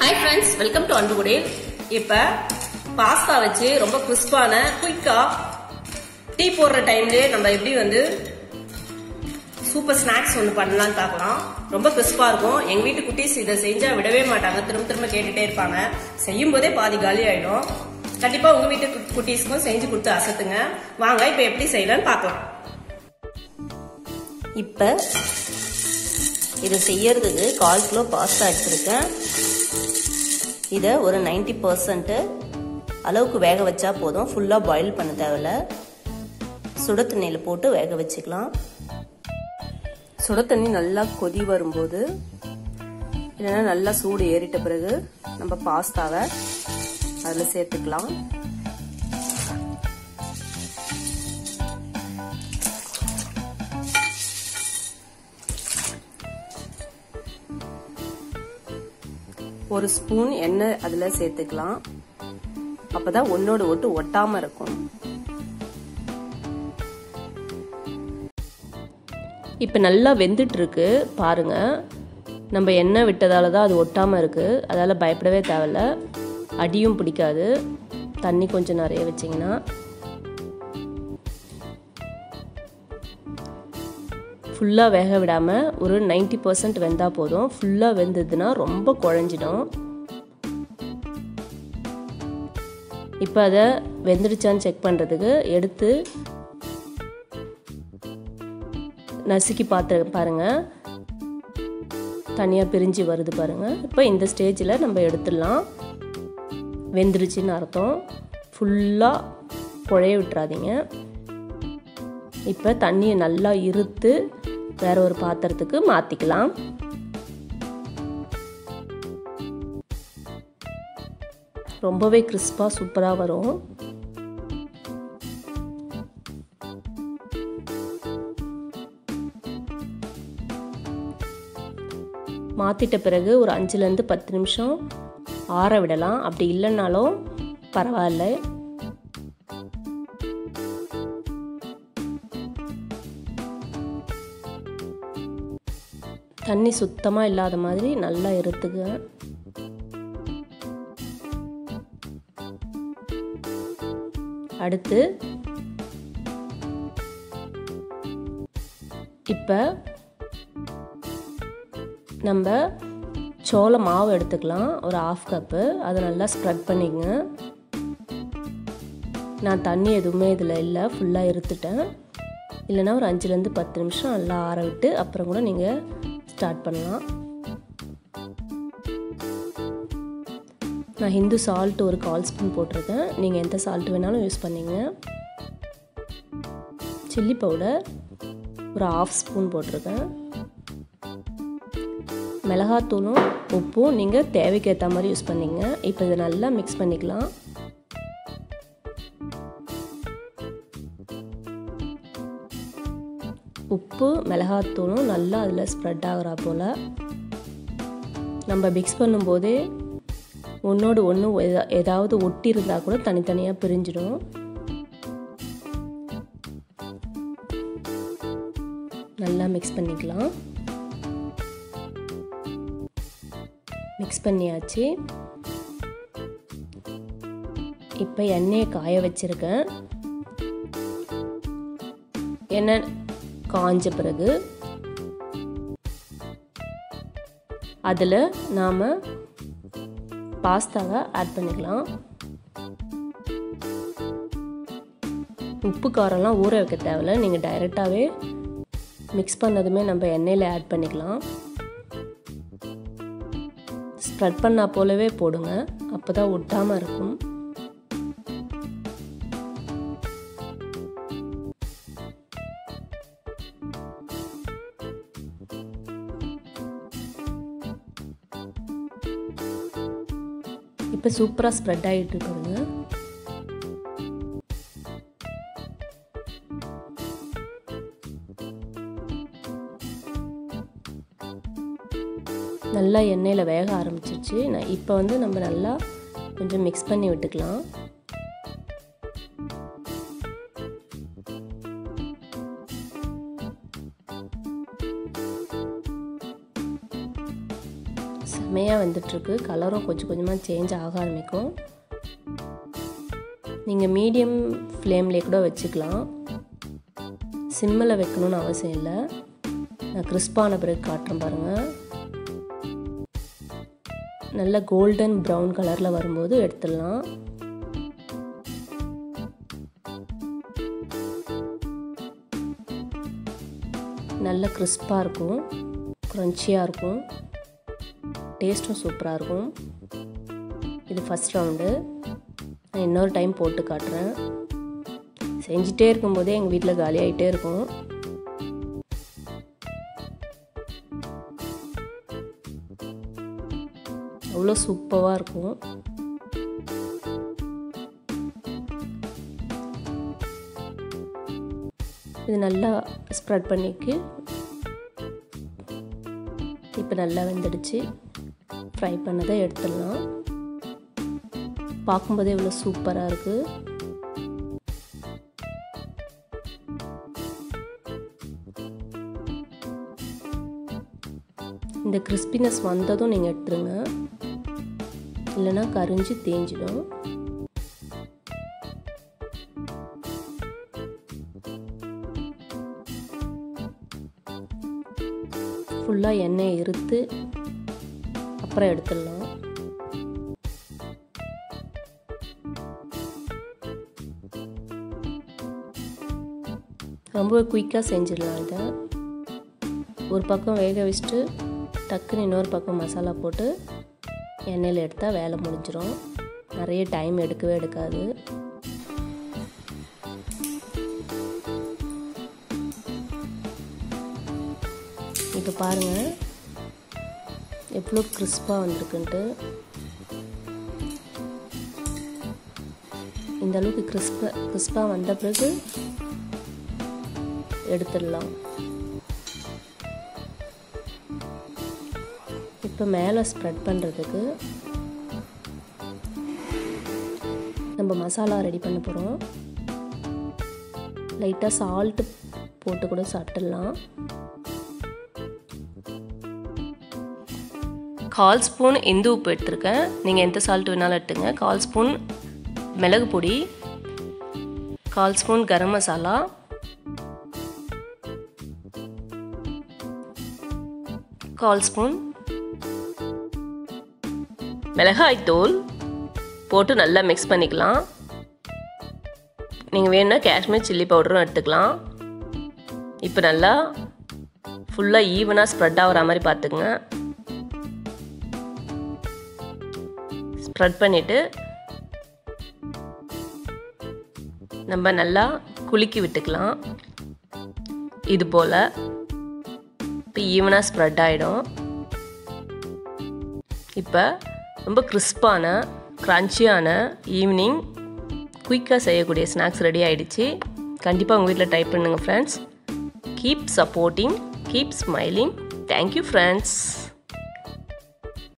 Hi friends welcome to Anbukudi இப்போ pasta வச்சு ரொம்ப கிறிஸ்பான குயிக்கா டீ போடுற டைம்லேயே நம்ம எப்படி வந்து சூப்பர் ஸ்நாக்ஸ் ஒன்று பண்ணலாம்னு பார்க்கலாம். ரொம்ப கிறிஸ்பா இருக்கும். எங்க வீட்டு குட்டீஸ் இதை செஞ்சா விடவே மாட்டாங்க. திரும்ப திரும்ப கேட்டுட்டே இருப்பாங்க. செய்யும் போதே பாதி காலி ஆயிடும். கண்டிப்பா உங்க வீட்டு குட்டீஸ்க்கும் செஞ்சு கொடுத்து அசத்துங்க. வாங்க இப்போ எப்படி செய்யலாம்னு பார்க்கலாம். இப்போ இது செய்யறதுக்கு கால் கிலோ பாஸ்தா எடுத்திருக்கேன். இதை ஒரு 90% பர்சன்ட் அளவுக்கு வேக வச்சா போதும். ஃபுல்லாக பாயில் பண்ண தேவையில்ல. சுட தண்ணியில் போட்டு வேக வச்சுக்கலாம். சுட தண்ணி நல்லா கொதி வரும்போது இல்லைன்னா நல்லா சூடு ஏறிட்ட பிறகு நம்ம பாஸ்தாவை அதில் சேர்த்துக்கலாம். ஒரு ஸ்பூன் எண்ணெய் அதில் சேர்த்துக்கலாம். அப்பதான் ஒன்னோட ஒட்டு ஒட்டாம இருக்கும். இப்போ நல்லா வெந்துட்டு இருக்கு பாருங்க. நம்ம எண்ணெய் விட்டதால தான் அது ஒட்டாமல் இருக்குது அதால் பயப்படவே தேவையில்ல. அடியும் பிடிக்காது. தண்ணி கொஞ்சம் நிறைய வச்சிங்கன்னா. ஃபுல்லாக வேக விடாமல் ஒரு 90% பர்சன்ட் வெந்தால் போதும். ஃபுல்லாக வெந்ததுன்னா ரொம்ப குழஞ்சிடும். இப்போ அதை வெந்துடுச்சான்னு செக் பண்ணுறதுக்கு எடுத்து நசுக்கி பார்த்து பாருங்கள் தனியாக பிரிஞ்சு வருது பாருங்கள் இப்போ இந்த ஸ்டேஜில் நம்ம எடுத்துடலாம். வெந்துருச்சுன்னு அர்த்தம். ஃபுல்லாக குழைய விட்டுறாதீங்க. இப்போ தண்ணியை நல்லா இருத்து வேற ஒரு பாத்திரத்துக்கு மாற்றிக்கலாம் ரொம்பவே கிறிஸ்பாக சூப்பராக வரும். மாற்றிட்ட பிறகு ஒரு அஞ்சுலேருந்து பத்து நிமிஷம் ஆற விடலாம். அப்படி இல்லைன்னாலும் பரவாயில்ல. தண்ணி சுத்தமாக இல்லாத மாதிரி நல்லா இருத்துங்க அடுத்து இப்போ நம்ம சோள மாவு எடுத்துக்கலாம். ஒரு ஆஃப் கப்பு அதை நல்லா ஸ்ப்ரெட் பண்ணிக்கங்க. நான் தண்ணி எதுவுமே இதில் இல்லை. ஃபுல்லாக இருத்துட்டேன். இல்லைன்னா ஒரு அஞ்சுலேருந்து பத்து நிமிஷம் நல்லா ஆற விட்டு அப்புறம் கூட நீங்கள் ஸ்டார்ட் பண்ணலாம். நான் ஹிந்து சால்ட் ஒரு கால் ஸ்பூன் போட்டிருக்கேன். நீங்கள் எந்த சால்ட் வேணாலும் யூஸ் பண்ணிங்க. சில்லி பவுடர் ஒரு ஆஃப் ஸ்பூன் போட்டிருக்கேன். மிளகாத்தூளும் உப்பும் நீங்கள் தேவைக்கு ஏற்ற மாதிரி யூஸ் பண்ணிங்க. இப்போ இதை நல்லா மிக்ஸ் பண்ணிக்கலாம். உப்பு மிளகாத்தூளும் நல்லா அதில் ஸ்ப்ரெட் ஆகிறா போல். நம்ம மிக்ஸ் பண்ணும்போதே ஒன்றோடு ஒன்று ஏதாவது ஒட்டி இருந்தால் கூட தனித்தனியாக பிரிஞ்சிடும். நல்லா மிக்ஸ் பண்ணிக்கலாம். மிக்ஸ் பண்ணியாச்சு. இப்போ எண்ணெயை காய வச்சுருக்கேன். எண்ணெய் காஞ்ச பிறகு அதில் நாம் பாஸ்தாவை ஆட் பண்ணிக்கலாம். உப்பு காரம்லாம் ஊற வைக்க தேவையில்ல. நீங்கள் டைரெக்டாகவே மிக்ஸ் பண்ணதுமே நம்ம எண்ணெயில் ஆட் பண்ணிக்கலாம். ஸ்ப்ரெட் பண்ணால் போலவே போடுங்க. அப்போ தான் ஒட்டாமல் இருக்கும். இப்போ சூப்பராக ஸ்ப்ரெட் ஆகிட்டு இருக்குதுங்க. நல்லா எண்ணெயில் வேக ஆரம்பிச்சிருச்சு. நான் இப்போ வந்து நம்ம நல்லா கொஞ்சம் மிக்ஸ் பண்ணி விட்டுக்கலாம். செம்மையாக வந்துட்டுருக்கு. கலரும் கொஞ்சம் கொஞ்சமாக சேஞ்ச் ஆக ஆரம்பிக்கும். நீங்கள் மீடியம் ஃப்ளேம்லேயே கூட வச்சுக்கலாம். சிம்மில் வைக்கணும்னு அவசியம் இல்லை. நான் கிறிஸ்பான பிறகு காட்டுறேன் பாருங்கள் நல்ல கோல்டன் ப்ரௌன் கலரில் வரும்போது எடுத்துடலாம். நல்ல கிறிஸ்பாக இருக்கும் க்ரன்ச்சியாக இருக்கும். டேஸ்ட்டும் சூப்பராக இருக்கும். இது ஃபஸ்ட் ரவுண்டு நான் இன்னொரு டைம் போட்டு காட்டுறேன். செஞ்சிட்டே இருக்கும்போதே எங்கள் வீட்டில் காலியாகிட்டே இருக்கும். அவ்வளோ சூப்பராக இருக்கும். இது நல்லா ஸ்ப்ரெட் பண்ணிக்கு இப்போ நல்லா வெந்துடுச்சு. ஃப்ரை பண்ணதை எடுத்துடலாம். பார்க்கும்போதே இவ்வளோ சூப்பராக இருக்குது இந்த கிறிஸ்பினஸ் வந்ததும் நீங்கள் எடுத்துருங்க. இல்லைன்னா கரிஞ்சு தேஞ்சிடும். ஃபுல்லாக எண்ணெயை இருத்து அப்புறம் எடுத்துடலாம். ரொம்ப குயிக்காக செஞ்சிடலாம் இதை. ஒரு பக்கம் வேக வச்சுட்டு டக்குன்னு இன்னொரு பக்கம் மசாலா போட்டு எண்ணெயில் எடுத்தால் வேலை முடிஞ்சிடும் நிறைய டைம் எடுக்கவே எடுக்காது. இப்போ பாருங்கள் எவ்வளோ கிறிஸ்பாக வந்திருக்குன்ட்டு. இந்த அளவுக்கு கிறிஸ்பா கிறிஸ்பாக வந்த பிறகு எடுத்துடலாம். இப்போ மேலே ஸ்ப்ரெட் பண்ணுறதுக்கு நம்ம மசாலா ரெடி பண்ண போகிறோம். லைட்டாக சால்ட்டு போட்டு கூட சாப்பிட்டுடலாம். கால் ஸ்பூன் இந்து உப்பு எடுத்திருக்கேன். நீங்கள் எந்த சால்ட் வேணாலும் எடுத்துங்க. கால் ஸ்பூன் மிளகு பொடி கால் ஸ்பூன் கரம் மசாலா கால் ஸ்பூன் மிளகாய் தூள் போட்டு நல்லா மிக்ஸ் பண்ணிக்கலாம். நீங்கள் வேணும்னா காஷ்மீர் சில்லி பவுடரும் எடுத்துக்கலாம். இப்போ நல்லா ஃபுல்லாக ஈவனாக ஸ்ப்ரெட் ஆகிற மாதிரி பார்த்துக்குங்க. ஸ்ப்ரெட் பண்ணிவிட்டு நம்ம நல்லா குலுக்கி விட்டுக்கலாம். இது போல் இப்போ ஈவனாக ஸ்ப்ரெட் ஆகிடும் இப்போ ரொம்ப கிறிஸ்பான க்ரன்ச்சியான ஈவினிங் குயிக்காக செய்யக்கூடிய ஸ்நாக்ஸ் ரெடி ஆகிடுச்சு கண்டிப்பாக உங்கள் வீட்டில் ட்ரை பண்ணுங்கள் friends keep supporting keep smiling thank you friends